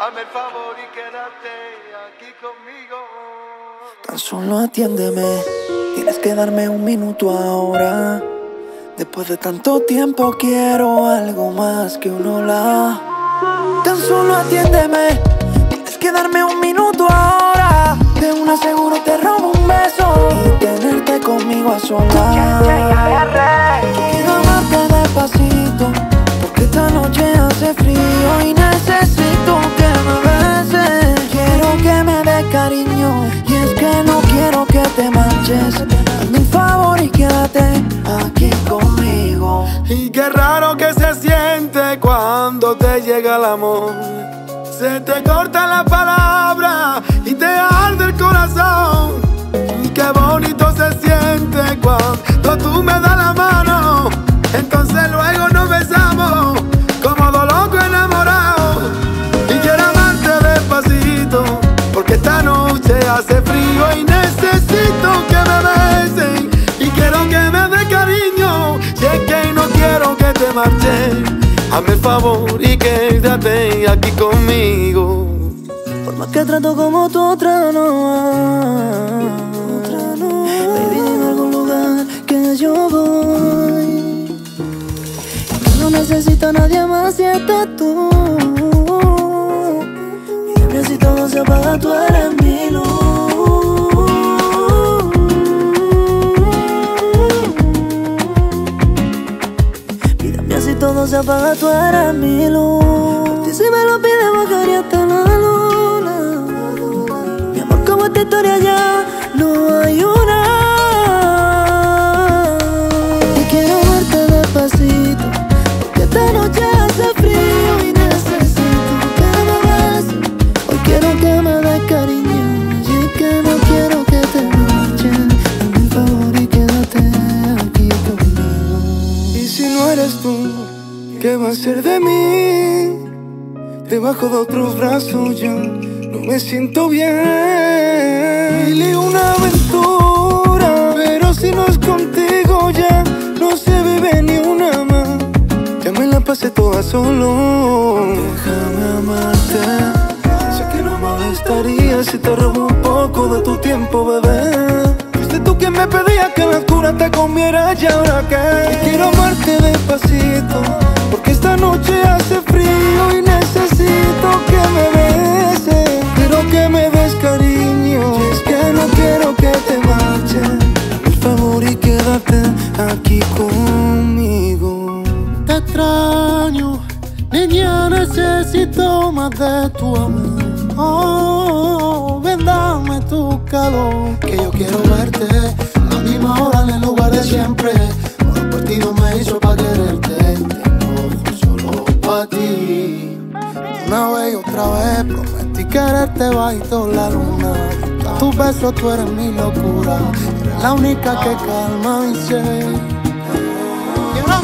hazme el favor y quédate aquí conmigo. Tan solo atiéndeme, tienes que darme un minuto ahora. Después de tanto tiempo quiero algo más que un hola. Tan solo atiéndeme, tienes que darme un minuto ahora. De un seguro te robo un beso y tenerte conmigo a solas. Llega el amor. Se te corta la palabra y te arde el corazón. Y qué bonito se siente cuando tú me das la mano. Entonces luego nos besamos como dos locos enamorados. Y quiero amarte despacito, porque esta noche hace frío y necesito que me besen. Y quiero que me dé cariño, que no quiero que te marches. Hazme el favor y quédate aquí conmigo. Por más que trato como tú, otra no hay. Baby, dime algún lugar que yo voy. No necesito a nadie más si estás tú. Dime si todo se apaga, tú eres mi luz. Se apaga, tú eres mi luz. Y si me lo pides, bajaría hasta la luna. Mi amor, como esta historia ya ser de mí? Debajo de otros brazos ya no me siento bien. Mil y una aventura, pero si no es contigo ya no se vive ni una más. Ya me la pasé toda solo. Déjame amarte. Sé que no molestaría si te robo un poco de tu tiempo, bebé. Fuiste tú quien me pedía que la cura te comiera y ahora que quiero amarte despacito. Porque esta noche hace frío y necesito que me beses. Quiero que me des cariño. Y es que no quiero que te marches. El favor y quédate aquí conmigo. Te extraño, niña, necesito más de tu amor. Oh, ven, dame tu calor, que yo quiero quererte bajito la luna. Tus besos, tú eres mi locura, la única que calma mi ser. Quiero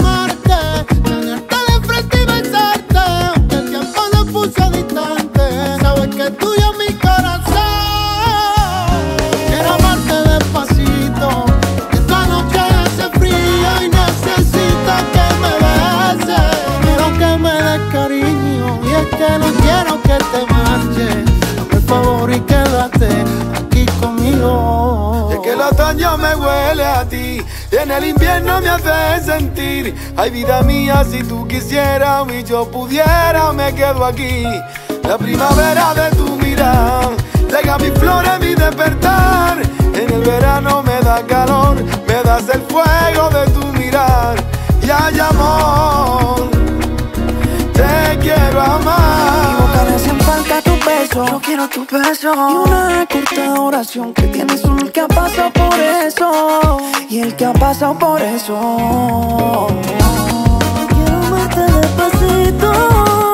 el otoño me huele a ti y en el invierno me hace sentir. Ay vida mía si tú quisieras y yo pudiera me quedo aquí. La primavera de tu mirada Llega mi flores, mi despertar. En el verano me da calor Me das el fuego de tu mirar. Y hay amor Yo quiero tu beso. Y una corta oración que tiene solo el que ha pasado por eso. Y el que ha pasado por eso. Quiero amarte despacito.